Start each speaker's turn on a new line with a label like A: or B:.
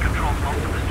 A: controls most of this